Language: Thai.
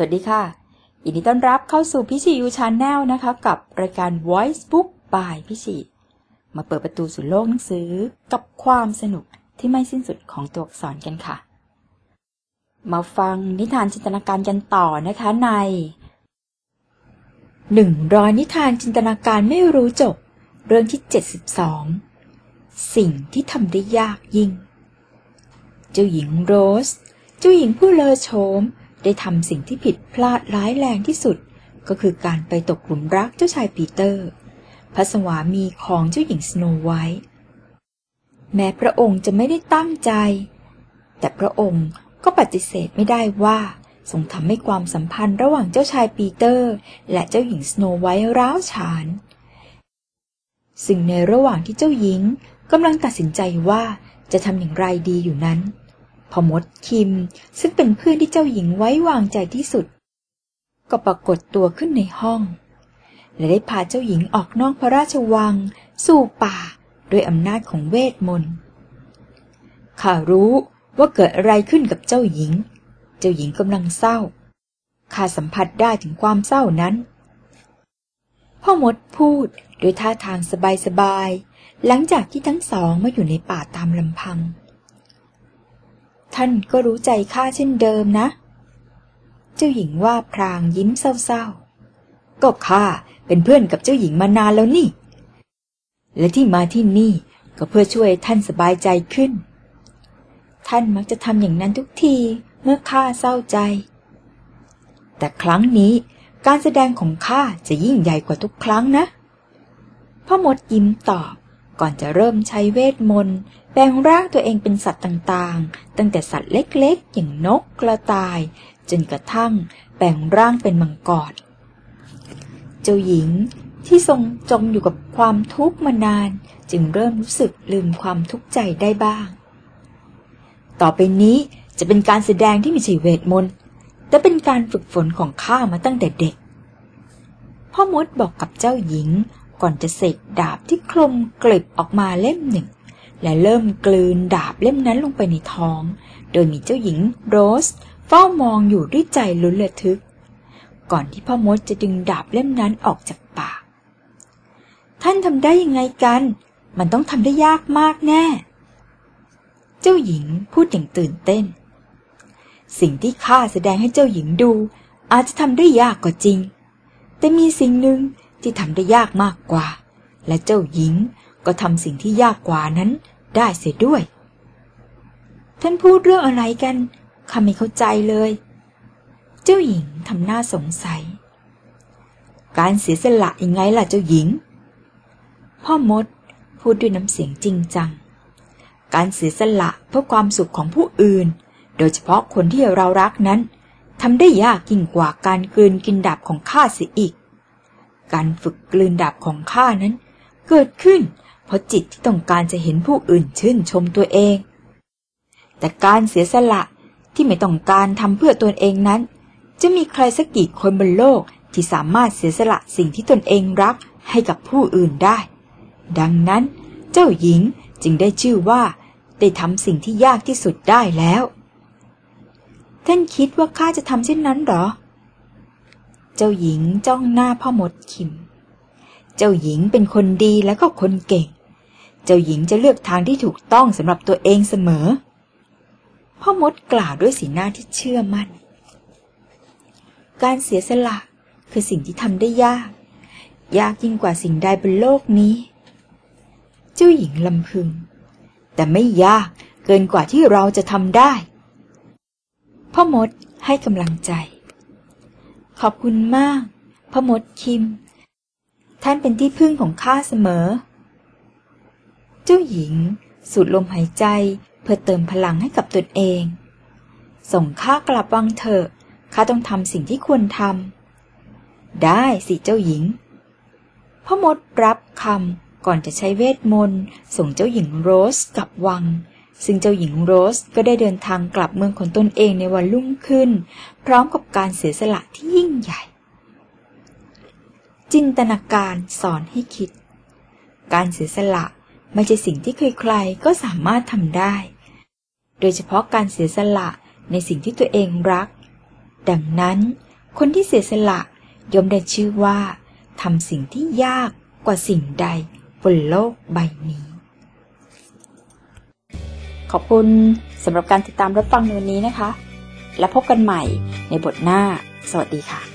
สวัสดีค่ะยินดีต้อนรับเข้าสู่พิชิยู Channel นะคะ กับรายการ Voice Book by พิชิมาเปิดประตูสู่โลกหนังสือกับความสนุกที่ไม่สิ้นสุดของตัวอักษรกันค่ะ มาฟังนิทานจินตนาการกันต่อนะคะในหนึ่งร้อยนิทานจินตนาการไม่รู้จบ เรื่องที่72สิ่งที่ทำได้ยากยิ่ง เจ้าหญิงโรส เจ้าหญิงผู้เลอโฉม ได้ทำสิ่งที่ผิดพลาดร้ายแรงที่สุด ก็คือการไปตกหลุมรักเจ้าชายปีเตอร์ พระสวามีของเจ้าหญิงสโนไวท์แม้พระองค์จะไม่ได้ตั้งใจ แต่พระองค์ก็ปฏิเสธไม่ได้ว่าทรงทำให้ความสัมพันธ์ระหว่างเจ้าชายปีเตอร์ และเจ้าหญิงสโนไวท์ร้าวฉาน ซึ่งในระหว่างที่เจ้าหญิงกำลังตัดสินใจว่าจะทำอย่างไรดีอยู่นั้น พอมดคิม ซึ่งเป็นเพื่อนที่เจ้าหญิงไว้วางใจที่สุด ก็ปรากฏตัวขึ้นในห้อง และได้พาเจ้าหญิงออกนอกพระราชวัง สู่ป่าด้วยอำนาจของเวทมนต์ข้ารู้ว่าเกิดอะไรขึ้นกับเจ้าหญิง เจ้าหญิงกำลังเศร้าข้าสัมผัสได้ถึงความเศร้านั้น พ่อมดพูดด้วยท่าทางสบายๆ หลังจากที่ทั้งสองมาอยู่ในป่าตามลำพัง ท่านก็รู้ใจข้าเช่นเดิมนะ เจ้าหญิงว่าพรางยิ้มเศร้าๆ ก็ข้าเป็นเพื่อนกับเจ้าหญิงมานานแล้วนี่ และที่มาที่นี่ก็เพื่อช่วยท่านสบายใจขึ้น ท่านมักจะทำอย่างนั้นทุกทีเมื่อข้าเศร้าใจ แต่ครั้งนี้การแสดงของข้าจะยิ่งใหญ่กว่าทุกครั้งนะ พ่อมดยิ้มตอบก่อนจะเริ่มใช้เวทมนต์ ลงร่างตัวเองเป็นสัตว์ต่างๆ ตั้งแต่สัตว์เล็กๆ อย่างนกกระต่าย จนกระทั่งแปลงร่างเป็นมังกร เจ้าหญิงที่ทรงจมอยู่กับความทุกข์มานาน จึงเริ่มรู้สึกลืมความทุกข์ใจได้บ้าง ต่อไปนี้จะเป็นการแสดงที่ม่ใช่เวทมนต์แต่เป็นการฝึกฝนของข้ามาตั้งแต่เด็ก พ่อมดบอกกับเจ้าหญิงก่อนจะเสกดาบที่คลมกลิบออกมาเล่มหนึ่ง และเริ่มกลืนดาบเล่มนั้นลงไปในท้อง โดยมีเจ้าหญิงโรสเฝ้ามองอยู่ด้วยใจลุ้นระทึก ก่อนที่พ่อมดจะดึงดาบเล่มนั้นออกจากปาก ท่านทำได้ยังไงกัน มันต้องทำได้ยากมากแน่ เจ้าหญิงพูดอย่างตื่นเต้น สิ่งที่ข้าแสดงให้เจ้าหญิงดู อาจจะทำได้ยากก็จริง แต่มีสิ่งหนึ่งที่ทำได้ยากมากกว่า และเจ้าหญิง ก็ทำสิ่งที่ยากกว่านั้นได้เสียด้วย ท่านพูดเรื่องอะไรกันข้าไม่เข้าใจเลย เจ้าหญิงทำหน้าสงสัย การเสียสละยังไงล่ะเจ้าหญิง พ่อมดพูดด้วยน้ำเสียงจริงจัง การเสียสละเพื่อความสุขของผู้อื่น โดยเฉพาะคนที่เรารักนั้นทำได้ยากยิ่งกว่าการกลืนกินดาบของข้าเสียอีก การฝึกกลืนดาบของข้านั้น เกิดขึ้น เพราะจิตที่ต้องการจะเห็นผู้อื่นชื่นชมตัวเอง แต่การเสียสละที่ไม่ต้องการทำเพื่อตนเองนั้น จะมีใครสักกี่คนบนโลกที่สามารถเสียสละสิ่งที่ตนเองรักให้กับผู้อื่นได้ ดังนั้น เจ้าหญิงจึงได้ชื่อว่า ได้ทำสิ่งที่ยากที่สุดได้แล้ว ท่านคิดว่าข้าจะทำเช่นนั้นหรอ เจ้าหญิงจ้องหน้าพ่อหมดคิม เจ้าหญิงเป็นคนดีแล้วก็คนเก่ง เจ้าหญิงจะเลือกทางที่ถูกต้องสำหรับตัวเองเสมอ พ่อมดกล่าวด้วยสีหน้าที่เชื่อมัน่น การเสียสละคือสิ่งที่ทำได้ยาก ยากยิ่งกว่าสิ่งใดบนโลกนี้ เจ้าหญิงลำพึง แต่ไม่ยากเกินกว่าที่เราจะทำได้ พ่อมดให้กำลังใจ ขอบคุณมาก พ่อมดคิม ท่านเป็นที่พึ่งของข้าเสมอ เจ้าหญิง สูดลมหายใจเพื่อเติมพลังให้กับตนเอง ส่งข้ากลับวังเถอะข้าต้องทำสิ่งที่ควรทำได้สิเจ้าหญิงพ่อมดรับคำก่อนจะใช้เวทมนต์ส่งเจ้าหญิงโรสกลับวัง ซึ่งเจ้าหญิงโรสก็ได้เดินทางกลับเมืองของตนเองในวันรุ่งขึ้น พร้อมกับการเสียสละที่ยิ่งใหญ่ จินตนาการสอนให้คิด การเสียสละ ไม่ใช่สิ่งที่ใครๆก็สามารถทำได้ โดยเฉพาะการเสียสละในสิ่งที่ตัวเองรัก ดังนั้นคนที่เสียสละย่อมได้ชื่อว่าทำสิ่งที่ยากกว่าสิ่งใดบนโลกใบนี้ ขอบคุณสำหรับการติดตามรับฟังในวันนี้นะคะ และพบกันใหม่ในบทหน้า สวัสดีค่ะ